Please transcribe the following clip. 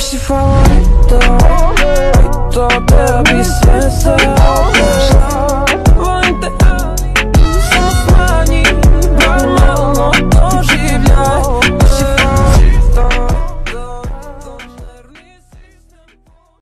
Sushi favorito Y todo te be